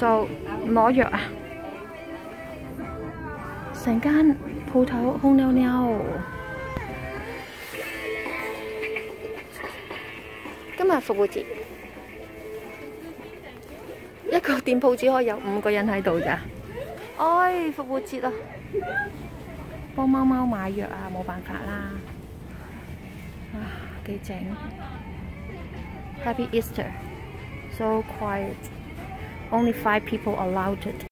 So 攞藥啊！成間鋪頭空溜溜。今日復活節，一個店鋪只可以有五個人喺度咋。唉，復活節啊！幫貓貓買藥啊，冇辦法啦。啊，幾正！Happy Easter! So quiet. Only five people allowed it.